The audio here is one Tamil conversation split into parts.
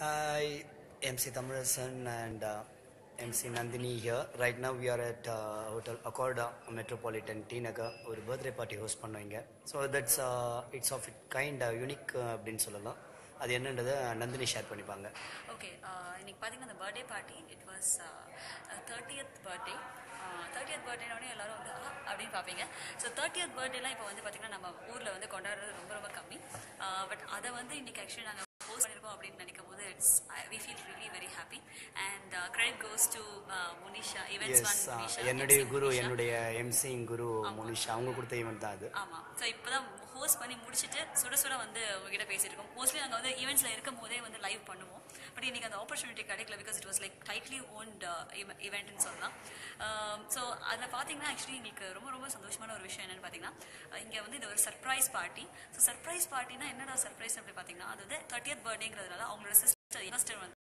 Hi MC Tamizhasan and MC Nandini here right now we are at hotel Accord metropolitan T Nagar ஒரு பர்த்டே பார்ட்டி ஹோஸ்ட் பண்ணுவீங்க. So that's it's of it kind unique அப்படின்னு சொல்லலாம். அது என்னன்றதை நந்தினி ஷேர் பண்ணிப்பாங்க. ஓகே uh, இன்னைக்கு பார்த்தீங்கன்னா அந்த birthday party it was thirtieth birthday thirtieth பர்த்டேனோடனே எல்லாரும் வந்து அப்படின்னு பார்ப்பீங்க. ஸோ தேர்ட்டியத் பர்த்டேலாம் இப்போ வந்து பார்த்தீங்கன்னா நம்ம ஊரில் வந்து கொண்டாடுறது ரொம்ப ரொம்ப கம்மி. Uh, பட் அதை வந்து இன்னைக்கு ஆக்சுவலி நாங்கள் பண்ணியிருக்கோம் அப்படின்னு நினைக்கும் போது it's we feel really very happy and credit goes to Munisha events S one Munisha என்னுடைய குரு. என்னுடைய எம்சிங் குரு முனிஷா அவங்க கொடுத்த ஈவெண்ட் தான் அது. ஆமாம் ஸோ இப்போ தான் ஹோஸ்ட் பண்ணி முடிச்சுட்டு சுட சுட வந்து உங்ககிட்ட பேசியிருக்கோம் மோஸ்ட்லி நாங்கள் வந்து ஈவெண்ட்ஸில் இருக்கும் போதே வந்து லைவ் பண்ணுவோம். பட் இன்னைக்கு அந்த ஆப்பர்ச்சுனிட்டி கிடைக்கல because it was like tightly owned இவெண்ட்னு சொல்லலாம். Um, ஸோ அதில் பார்த்தீங்கன்னா ஆக்சுவலி எங்களுக்கு ரொம்ப ரொம்ப சந்தோஷமான ஒரு விஷயம் என்னன்னு பார்த்தீங்கன்னா இங்கே வந்து இது ஒரு சர்ப்ரைஸ் பார்ட்டி ஸோ சர்ப்ரைஸ் பார்ட்டினா என்னடா சர்ப்ரைஸ் அப்படி பார்த்தீங்கன்னா அது வந்து தேர்ட்டியத் பர்த்டேங்கிறதுனால அவங்களோட சிஸ்டர் இன்வெஸ்டர் வந்து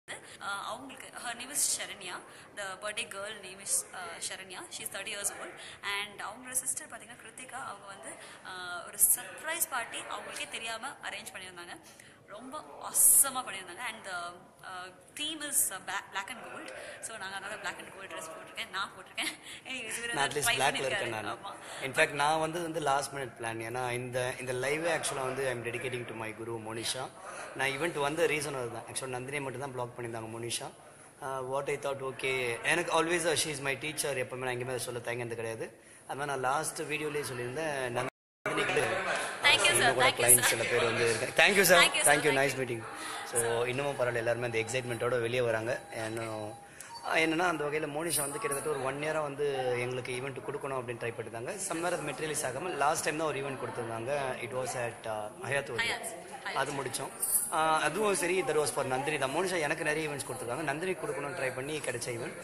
அவங்களுக்கு her name is Sharanya the birthday girl name is Sharanya she is thirty years old and அவங்களோட சிஸ்டர் பார்த்தீங்கன்னா கிருத்திகா அவங்க வந்து ஒரு சர்ப்ரைஸ் பார்ட்டி அவங்களுக்கே தெரியாமல் அரேஞ்ச் பண்ணியிருந்தாங்க. ரொம்ப அசமாக பண்ணியிருந்தாங்க. And theme is black and gold so நாங்கள் அதனால பிளாக் அண்ட் கோல்ட் ட்ரெஸ் போட்டிருக்கேன். நான் போட்டிருக்கேன். Anyways, இவரு நான் வந்து அட்லீஸ்ட் try பிளாக்ல பண்ணியிருக்காரு. இருக்கேன் நான். ஆமா. இன்ஃபேக்ட் நான் வந்து வந்து லாஸ்ட் மினிட் பிளான் ஏன்னா இந்த இந்த லைவே ஆக்சுவலாக வந்து I'm dedicating to my guru Monisha நான் ஈவெண்ட் வந்து ரீசன் அதுதான். ஆக்சுவலாக நந்தினி மட்டும் தான் பிளாக் பண்ணியிருந்தாங்க Monisha what I thought okay எனக்கு always she is my teacher எப்பவுமே நான் எங்கேயுமே சொல்ல தயங்கினது கிடையாது. அது மாதிரி நான் லாஸ்ட் வீடியோலேயே சொல்லியிருந்தேன் நந்தினிக்கு Thank you, sir. இன்னும் கூட கிளைண்ட். சில பேர் வந்து இருக்காங்க thank you sir. Thank you nice meeting so இன்னமும் பரவாயில்ல. எல்லாருமே அந்த எக்ஸைட்மெண்ட்டோட வெளியே வராங்க. இன்னும் என்னன்னா அந்த வகையில் மோனிஷா வந்து கிட்டத்தட்ட ஒரு ஒன் இயராக வந்து எங்களுக்கு ஈவெண்ட் கொடுக்கணும் அப்படின்னு ட்ரை பண்ணிருந்தாங்க சம்மர் அது மெட்டீரியல்ஸ் ஆகாமல் லாஸ்ட் டைம் தான் ஒரு ஈவெண்ட் கொடுத்துருந்தாங்க. It was at Hyatt. அது முடித்தோம் அதுவும் சரி தட் வாஸ் ஃபார் நந்தினி தான். மோனிஷா எனக்கு நிறைய ஈவெண்ட்ஸ் கொடுத்துருக்காங்க. நந்தினி கொடுக்கணும்னு ட்ரை பண்ணி கிடைச்ச ஈவெண்ட்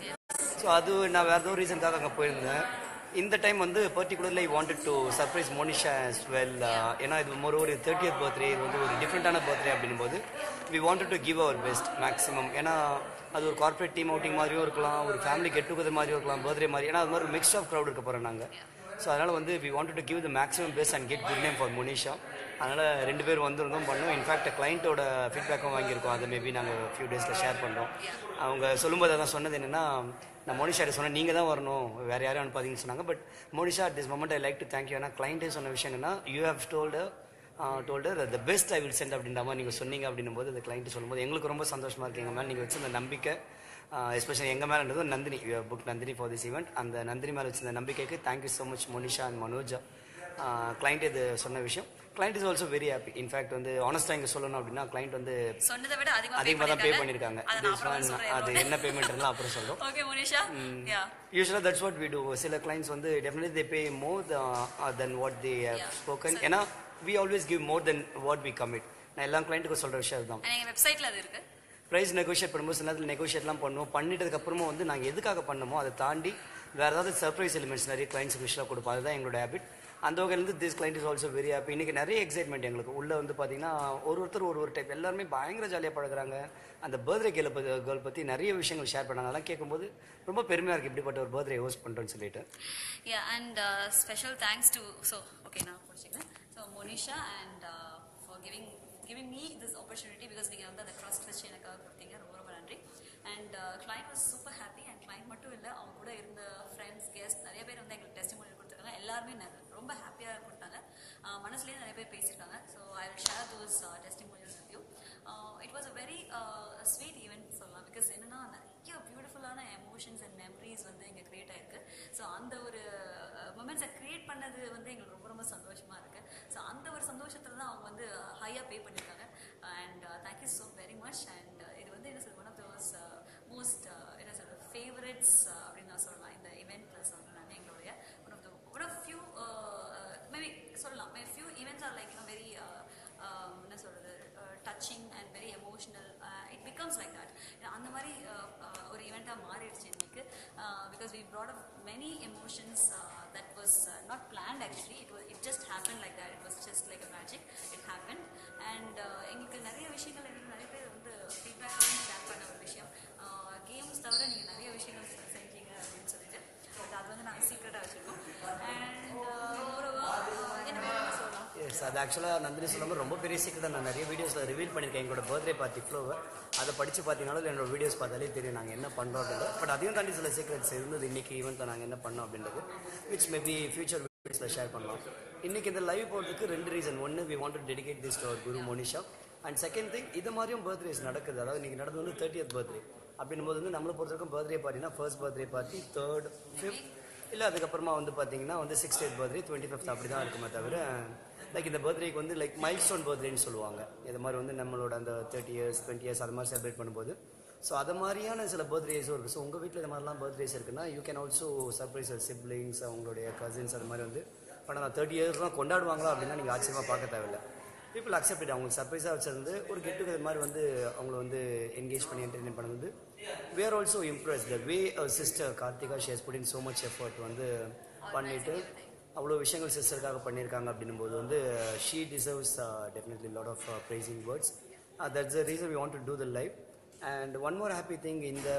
ஸோ அது நான் வேறு ஏதோ ரீசனுக்காக அங்கே போயிருந்தேன். இந்த டைம் வந்து particularly wanted to surprise Monisha as well uh, ஏன்னா இது ஒரு ஒரு தேர்ட்டியத் பர்த்டே இது வந்து ஒரு டிஃப்ரெண்ட்டான பர்த்டே அப்படின்போது போது we wanted to give our best maximum ஏன்னா அது ஒரு கார்ப்பரேட் டீம் அவுட்டிங் மாதிரியும் இருக்கலாம் ஒரு ஃபேமிலி கெட் டுகெதர் மாதிரியும் இருக்கலாம் பர்த்டே மாதிரி. ஏன்னா அது மாதிரி ஒரு மிக்ஸ் ஆஃப் க்ரௌட் இருக்க போகிறோம் நாங்கள் ஸோ அதனால் வந்து we wanted to give the maximum pace and get good name for Munisha அதனால் ரெண்டு பேர் வந்திருந்தோம் பண்ணோம். இன்ஃபேக்ட் கிளைண்ட்டோட ஃபீட்பேக்கும் வாங்கியிருக்கோம். அதை மேபி நாங்கள் ஃபியூ டேஸில் ஷேர் பண்ணுறோம் அவங்க சொல்லும்போது அதான் சொன்னது என்னென்னா நான் மோனிஷா சொன்னேன் நீங்கள் தான் வரணும். வேறு யாரும் அனுப்பாதீங்கன்னு சொன்னாங்க. But Monisha at this moment I like to thank you ஏன்னா கிளைண்ட்டே சொன்ன விஷயம் என்னன்னா you have told told the best I will send அப்படின்ற மாதிரி நீங்கள் சொன்னீங்க அப்படின்னும் போது அந்த கிளைண்ட்டு சொல்லும்போது எங்களுக்கு ரொம்ப சந்தோஷமாக இருக்கீங்க மேம். நீங்கள் வச்சு அந்த நம்பிக்கை எஸ்பெஷலி எங்கள் மேலேன்றது Nandini. Book Nandini for this event அந்த நந்தினி மேலே வச்சிருந்த நம்பிக்கைக்கு thank you so much Monisha and Manoja client இது சொன்ன விஷயம். Client is also very happy in fact வந்து ஆனஸ்டாக இங்கே சொல்லணும் அப்படின்னா கிளைண்ட் வந்து சொன்னதை விட அதிகமாக தான் பே பண்ணியிருக்காங்க. அதை என்ன பேமெண்ட்லாம் அப்புறம் சொல்கிறோம் ஓகே முனிஷா யூஸ்வலாக தட்ஸ் வாட் வி டூ சில கிளைண்ட்ஸ் வந்து definitely they pay more than what they. Spoken ஏன்னா we always give more than what we commit நான் எல்லா கிளைண்ட்டுக்கும் சொல்கிற விஷயம் அதுதான். எங்கள் வெப்சைட்டில் அது இருக்கு? ப்ரைஸ் நெகோஷியேட் பண்ணும்போது சில நேரத்தில் நெகோஷியேட்லாம் பண்ணுவோம். பண்ணிட்டதுக்கு அப்புறமா வந்து நாங்கள் எதுக்காக பண்ணமோ அதை தாண்டி வேறு ஏதாவது சர்ப்ரைஸ் எலிமெண்ட்ஸ் நிறைய கிளைண்ட்ஸ் விஷயம் கொடுப்போம். அதுதான் எங்களோட ஹேபிட் அந்த வகையிலேருந்து this client is also very happy இன்றைக்கி நிறைய எக்ஸைட்மெண்ட் எங்களுக்கு. உள்ளே வந்து பார்த்தீங்கன்னா ஒரு ஒருத்தர் ஒரு ஒரு டைப் எல்லாருமே பயங்கர ஜாலியாக பழகுறாங்க. அந்த பர்த்டே கேர்ளை பற்றி கேர்ள் பற்றி நிறைய விஷயங்கள் ஷேர் பண்ணாங்க. அதெல்லாம் கேட்கும்போது ரொம்ப பெருமையாக இருக்குது இப்படிப்பட்ட ஒரு பர்த்டே ஹோஸ்ட் பண்ணுறோன்னு சொல்லிட்டு. And special thanks to so okay நான் so Monisha and for giving giving me this opportunity because நீங்கள் வந்து அந்த ட்ரஸ்ட் வச்சு எனக்காக கொடுத்தீங்க. ரொம்ப ரொம்ப நன்றி. And client was super happy and client மட்டும் இல்லை அவங்க கூட இருந்த ஃப்ரெண்ட்ஸ் கெஸ்ட் நிறைய பேர் வந்து எங்களுக்கு டெஸ்ட் கொடுத்துருக்காங்க. எல்லாருமே ரொம்ப ஹாப்பியாக கொடுத்தாங்க. மனசுலேயே நிறைய பேர் பேசியிருக்காங்க. So I will share those testimonials with you it was a very sweet event சொல்லலாம். பிகாஸ் என்னன்னா நிறைய பியூட்டிஃபுல்லான எமோஷன்ஸ் அண்ட் மெமரிஸ் வந்து இங்கே க்ரியேட் ஆயிருக்கு. ஸோ அந்த ஒரு uh, மொமெண்ட்ஸை க்ரியேட் பண்ணது வந்து எங்களுக்கு ரொம்ப ரொம்ப சந்தோஷமாக இருக்குது ஸோ அந்த ஒரு சந்தோஷத்தில் தான் அவங்க வந்து ஹையாக பே பண்ணியிருக்காங்க and thank you so very much and இது வந்து என்ன சொல்ற ஒன் ஆஃப் தோஸ் மோஸ்ட் என்ன சொல்ற ஃபேவரட்ஸ் uh, அப்படின்னு நான் சொல்லலாம். இந்த இவெண்ட்டில் சொல்கிறேன் நான் எங்களுடைய one of the one of few maybe சொல்லலாம். May few events are like very என்ன சொல்கிறது touching and very emotional it becomes like that அந்த மாதிரி uh, uh, ஒரு ஈவெண்ட்டாக மாறிடுச்சு. இன்னைக்கு because we brought up many emotions that was not planned actually it was it just happen like that it was just like a magic it happen and எங்களுக்கு நிறைய விஷயங்கள் எங்களுக்கு நிறைய பேர் வந்து ஃபீட்பேக்காகவும் ஷேர் பண்ண ஒரு விஷயம். Uh, கேம்ஸ் தவிர நீங்கள் நிறைய விஷயங்கள் செஞ்சீங்க அப்படின்னு சொல்லிட்டு. பட் அது வந்து நாங்கள் சீக்ரெட்டாக வச்சுருக்கோம். அண்ட் சீக்ரெட்ஸ் அது ஆக்சுவலாக நந்தினி சொல்லும்போது ரொம்ப பெரிய சீக்கிரம் நான் நிறைய வீடியோஸில் ரிவீல் பண்ணியிருக்கேன் எங்களோட பர்த்டே பார்ட்டி ஃப்ளோவை அதை படித்து பார்த்தீங்கனாலும் என்னோட வீடியோஸ் பார்த்தாலே தெரியும் நாங்கள் என்ன பண்ணுறோம் அப்படின்றது. பட் அதையும் தாண்டி சில சீக்ரெட்ஸ் இருந்தது. இன்னைக்கு ஈவெண்ட்டில் நாங்கள் என்ன பண்ணோம் அப்படின்றது விச் மேபி ஃபியூச்சர் வீடியோஸில் ஷேர் பண்ணலாம். இன்றைக்கி இந்த லைவ் போகிறதுக்கு ரெண்டு ரீசன் ஒன்று we want to dedicate this to our guru Monisha and second thing இது மாதிரியும் பர்த்டேஸ் நடக்குது. அதாவது இன்னைக்கு நடந்து வந்து தேர்ட்டியத் பர்த்டே அப்படின்னும் போது வந்து நம்மளை பொறுத்தவரைக்கும் birthday பார்ட்டினா first birthday party third fifth இல்லை அதுக்கப்புறமா வந்து பார்த்தீங்கன்னா வந்து six eighth birthday twenty fifth அப்படி தான் இருக்குமே தவிர லைக் இந்த பர்த்டேக்கு வந்து லைக் மைல் ஸ்டோன் பர்த்டேன்னு சொல்லுவாங்க. இது மாதிரி வந்து நம்மளோட அந்த தேர்ட்டி இயர்ஸ் டுவெண்ட்டி இயர்ஸ் அது மாதிரி செலிப்ரேட் பண்ணும்போது. ஸோ அது மாதிரியான சில பர்த்டேஸும் இருக்குது ஸோ உங்கள் வீட்டில் இந்த மாதிரிலாம் பர்த்டேஸ் இருக்குன்னா you can also surprise siblings அவங்களுடைய கசின்ஸ் அது மாதிரி வந்து. பண்ணலாம் தேர்ட்டி இயர்ஸ்லாம் கொண்டாடுவாங்களா அப்படின்னா நீங்கள் ஆச்சரியமாக பார்க்க தேவையில்லை. பீப்புள் அக்செப்ட் அவங்களுக்கு சர்ப்ரைஸாக வச்சிருந்து ஒரு கெட் டுகெதர் மாதிரி வந்து அவங்கள வந்து என்கேஜ் பண்ணி என்டர்டெயின் பண்ணும்போது we are also impress the way sister Karthika she's put in so effort வந்து பண்ணிட்டு அவ்வளோ விஷயங்கள் சிஸ்டருக்காக பண்ணியிருக்காங்க அப்படின்னும் போது வந்து she deserves definitely lot of praising words that's the reason we want to do the live and one more happy thing இந்த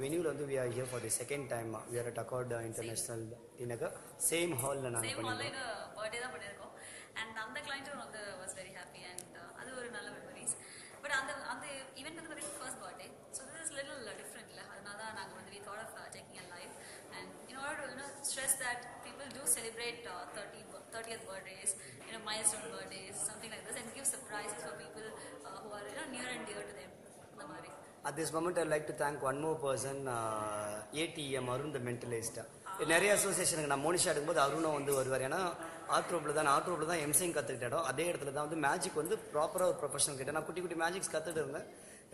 வெனியூவில் வந்து we are here for the second time we are at Accord International டினக்கர் same ஹாலில் நாங்கள் பண்ணியிருக்கோம் 30th birthdays, you know, milestone birthdays, something like this, and give surprises for people uh, who are you know, near and dear to them. At this moment, I'd like to thank one more person, uh, ATM Arun, the mentalist. Ah. நிறைய அசோசியேஷனுக்கு நான் மோனிஷா எடுக்கும்போது அருணும் வந்து வருவார். ஏன்னா ஆர்ட்ரோப்பில் தான் ஆர்ட்ரோப்பில் தான் எம்சிங் கற்றுக்கிட்டோம் அதே இடத்துல தான் வந்து மேஜிக் வந்து ப்ராப்பராக ஒரு ப்ரொஃபஷனல் கிட்ட. நான் குட்டி குட்டி மேஜிக்ஸ் கற்றுட்டு இருந்தேன்.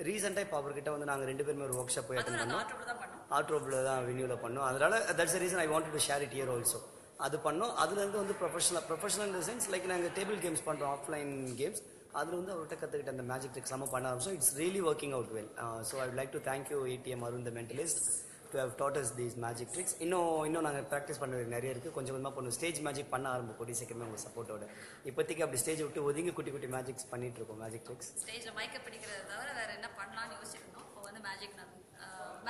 ரீசெண்டாக இப்போ அவர்கிட்ட வந்து நாங்கள் ரெண்டு பேருமே ஒரு ஒர்க் ஷாப் போய் அட்டன் பண்ணோம். தான் வென்யூவில் பண்ணோம். அதனால that's reason I want to share it year also அது பண்ணோம். அதுலேருந்து வந்து ப்ரொஃபஷனல் ப்ரொஃபஷனல் இந்த சென்ஸ் லைக் நாங்கள் டேபிள் கேம்ஸ் பண்ணுறோம் ஆஃப்லைன் கேம்ஸ் அதில் வந்து அவர்கிட்ட கற்றுக்கிட்ட அந்த மேஜிக் ட்ரிக்ஸ் நம்ம பண்ண ஆரம்பிச்சோம். It's really working out well so I like to thank you ATM Arun the mentalist to how daughters these magic tricks இன்னும் இன்னும் நாங்கள் ப்ராக்டிஸ் பண்ண நிறைய இருக்குது கொஞ்சம் கொஞ்சமாக பண்ணுவோம் ஸ்டேஜ் மேஜிக் பண்ண ஆரம்பம் கூடிய சீக்கிரமே உங்கள் சப்போர்ட்டோட இப்போதைக்கு அப்படி ஸ்டேஜ் விட்டு ஒதுங்கி குட்டி குட்டி மேஜிக்ஸ் பண்ணிட்டு இருக்கோம் மேஜிக் ட்ரிக்ஸ் ஸ்டேஜில் மைக்கப் பிடிக்கிறத தவிர வேறு என்ன பண்ணலாம்னு யோசிச்சிருந்தோம். இப்போ வந்து மேஜிக்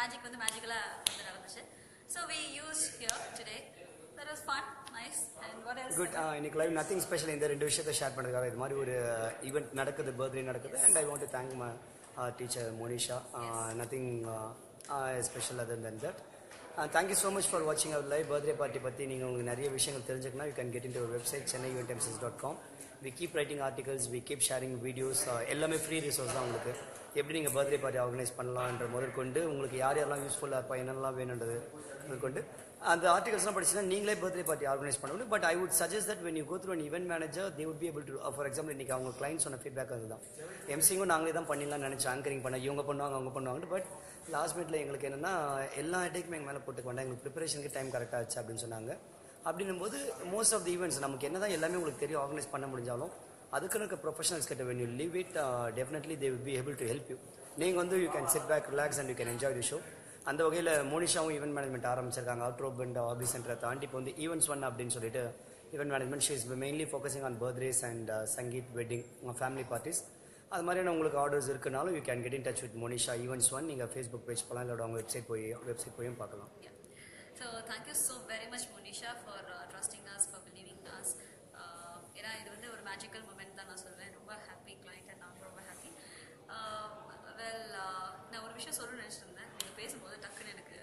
மேஜிக் uh, வந்து மேஜிக்கலாக வந்து நடந்துச்சு. So we use here today that was fun nice and what else good இன்னைக்கு லைவ் நத்திங் ஸ்பெஷல் இந்த ரெண்டு விஷயத்தை ஷேர் பண்ணுறதுக்காக இது மாதிரி ஒரு ஈவெண்ட் நடக்குது பர்த்டே நடக்குது. And I want to thank my teacher Monisha nothing special other than that thank you so much for வாட்சிங் அவர் லைவ் பர்த்டே பார்ட்டி பற்றி நீங்கள் உங்களுக்கு நிறைய விஷயங்கள் தெரிஞ்சுக்கணும் you can get in website Chennai யூஎன்டெம்சஸ் dot com we keep writing articles we keep sharing videos எல்லாமே ஃப்ரீ ரிசோர்ஸ் தான் உங்களுக்கு. எப்படி நீங்கள் பர்த்டே பார்ட்டி ஆர்கனைஸ் பண்ணலான்ற முதற்கொண்டு உங்களுக்கு யார் யாரெல்லாம் யூஸ்ஃபுல்லாக இருப்பா என்னென்னலாம் வேணுன்றது முதற்கொண்டு அந்த ஆர்டிகல்ஸ்லாம் படிச்சுன்னா நீங்களே பர்த்டே பார்ட்டி ஆர்கனைஸ் பண்ணணும் but I would suggest that when you go through an event manager they would be able to for example இன்னைக்கு அவங்க கிளைண்ட் சொன்ன ஃபீட்பேக் அதுதான். எம்சிங்கும் நாங்களே தான் பண்ணிடலாம் நினச்சி ஆங்கரிங் பண்ண இவங்க பண்ணுவாங்க அவங்க பண்ணுவாங்க பட் லாஸ்ட் மினிட்ல எங்களுக்கு என்னன்னா எல்லா ஹெட்டேக்குமே எங்கள் மேலே போட்டுக்க வேண்டாம் எங்களுக்கு ப்ரிப்பரேஷனுக்கு டைம் கரெக்டாக ஆச்சு அப்படின்னு சொன்னாங்க. அப்படின்னும் போது மோஸ்ட் ஆஃப் தி ஈவெண்ட்ஸ் நமக்கு என்ன தான் எல்லாமே உங்களுக்கு தெரியும் ஆர்கனைஸ் பண்ண முடிஞ்சாலும் அதுக்குன்னு இருக்க ப்ரொஃபஷனல்ஸ் கிட்ட when you leave it definitely they will be able to help you நீங்கள் வந்து you can sit back relax and you can enjoy the show அந்த வகையில் மோனிஷாவும் ஈவெண்ட் மேனேஜ்மெண்ட் ஆரம்பிச்சிருக்காங்க. அவுட்ரோப் அண்ட் ஆபி சென்டரை தாண்டி இப்போ வந்து ஈவெண்ட்ஸ் ஒன் அப்படின்னு சொல்லிட்டு event management she's mainly focusing on birthdays and sangeet wedding family parties அது மாதிரியான உங்களுக்கு orders இருக்குனாலும் you can get in touch with Monisha events one நீங்கள் ஃபேஸ்புக் பேஜ் போகலாம் இல்லை அவங்க வெப்சைட் போய் வெப்சைட் போயும் பார்க்கலாம். So thank you so very much Monisha for trusting us for believing us ஏன்னா இது வந்து ஒரு மேஜிக்கல் மூமெண்ட் தான் நான் சொல்வேன். ரொம்ப ஹாப்பி கிளைண்ட் அண்ட் நான் ரொம்ப ஹாப்பி வெல் uh, uh, நான் ஒரு விஷயம் சொல்லணும் நினச்சிருந்தேன் நீங்கள் பேசும்போது டக்குன்னு எனக்கு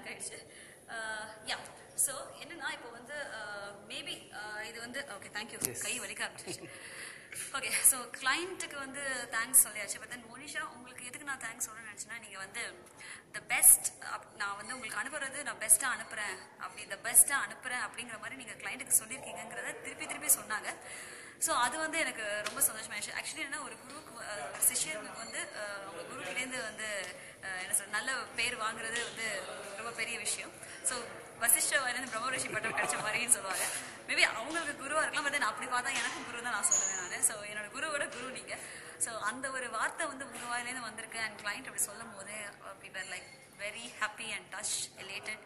இது ஆயிடுச்சு யா ஸோ என்னன்னா இப்போ வந்து மேபி இது வந்து ஓகே தேங்க்யூ கை வலிக்க ஆரம்பிச்சிருச்சு. ஓகே ஸோ கிளைண்ட்டுக்கு வந்து தேங்க்ஸ் சொல்லியாச்சு. பட் தென் மோனிஷா உங்களுக்கு எதுக்கு நான் தேங்க்ஸ் சொல்லணும்னு நினச்சேன்னா நீங்கள் வந்து த பெஸ்ட் நான் வந்து உங்களுக்கு அனுப்புறது நான் பெஸ்ட்டாக அனுப்புகிறேன் அப்படி த பெஸ்ட்டாக அனுப்புகிறேன் அப்படிங்கிற மாதிரி நீங்கள் கிளைண்ட்டுக்கு சொல்லியிருக்கீங்கிறத திருப்பி திருப்பி சொன்னாங்க. ஸோ அது வந்து எனக்கு ரொம்ப சந்தோஷமாயிடுச்சு ஆக்சுவலி என்ன ஒரு குருவுக்கு ஒரு சிஷ்யருக்கு வந்து அவங்க குருக்கிட்டேருந்து வந்து என்ன சொல்ற நல்ல பேர் வாங்குறது வந்து ரொம்ப பெரிய விஷயம். ஸோ வசிஷ்ட வந்து பிரம்மரிஷி பட்டம் கிடைச்ச மாதிரின்னு சொல்லுவாங்க. மேபி அவங்களுக்கு குருவாக இருக்கலாம் பட் நான் அப்படி பார்த்தா எனக்கும் குரு தான் நான் சொல்லுவேன் நான். ஸோ என்னோட குருவோட குரு நீங்க. ஸோ அந்த ஒரு வார்த்தை வந்து உங்க வாயிலேருந்து வந்திருக்கு அண்ட் கிளைண்ட் அப்படி சொல்லும் போது people like very happy and touch elated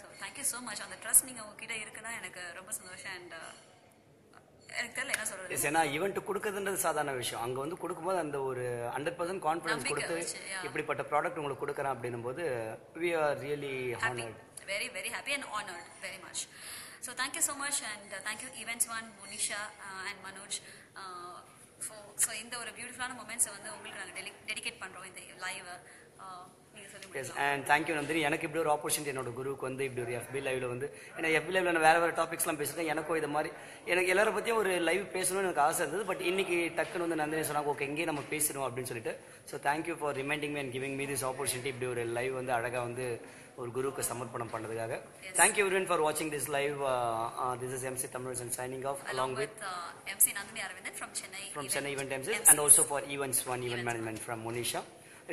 so thank you so much அந்த ட்ரஸ்ட் நீங்கள் உங்ககிட்ட இருக்குன்னா எனக்கு ரொம்ப சந்தோஷம் அண்ட் எனக்கு தெரியல என்ன சொல்றது? ஏன்னா ஈவெண்ட் கொடுக்குறதுன்றது சாதாரண விஷயம். அங்கே வந்து கொடுக்கும்போது அந்த ஒரு ஹண்ட்ரட் பர்சன்ட் கான்ஃபிடன்ஸ் கொடுத்து. இப்படிப்பட்ட ப்ராடக்ட் உங்களுக்கு கொடுக்குறேன் அப்படின்னும் போது we are really honoured very very happy and honored very much. So thank you so much and thank you events one Monisha and Manoj so இந்த ஒரு பியூட்டிஃபுல்லான மூமெண்ட்ஸை வந்து உங்களுக்கு நாங்கள் டெடிகேட் பண்ணுறோம் இந்த லைவை எஸ் அண்ட் தேங்க்யூ நந்தினி எனக்கு இப்படி ஒரு ஆப்பர்ச்சுனிட்டி என்னோட குருவுக்கு வந்து இப்படி ஒரு எஃபி லைவ்ல வந்து ஏன்னா எஃபி லைவ்ல நான் வேற வேற டாபிக்ஸ்லாம் பேசுறேன் எனக்கும் இது மாதிரி எனக்கு எல்லாரை பத்தியும் ஒரு லைவ் பேசணும்னு எனக்கு ஆசை இருந்தது. பட் இன்னைக்கு டக்குன்னு வந்து நந்தினி சொன்னாங்க ஓகே இங்கேயே நம்ம பேசணும் அப்படின்னு சொல்லிட்டு. So thank you for reminding me and giving me this opportunity இப்படி ஒரு லைவ் வந்து அழகா வந்து ஒரு குருவுக்கு சமர்ப்பணம் பண்ணதுக்காக. தேங்க்யூ everyone ஃபார் வாட்சிங் this live this is MC Tamil signing off along along with with uh, MC Nandini Aravindan from Chennai. from event- Chennai Event MCs MCs. and also for Events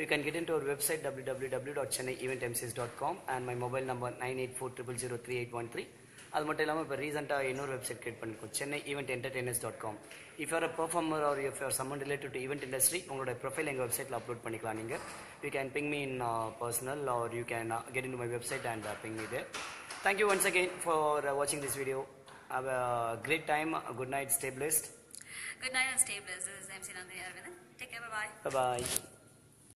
One Event Events Management from Monisha. You can get into our website www.chennaieventmcs.com and my mobile number 984003813. அது மட்டும் இல்லாமல் இப்போ ரீசெண்டாக இன்னொரு வெப்சைட் கிரியேட் பண்ணிருக்கோம் Chennai event entertainers dot com if you're a performer or if you're someone related to event industry உங்களோட ப்ரொஃபைல் எங்கள் வெப்சைட்டில் அப்லோட் பண்ணிக்கலாம் நீங்கள் you can ping me in personal or you can get in my website and ping me there thank you once again for வாட்சிங் this video have a great time good night stay blessed Good night and stay blessed. This is MC Nandini Aravindan. Take care. Bye bye. Bye bye.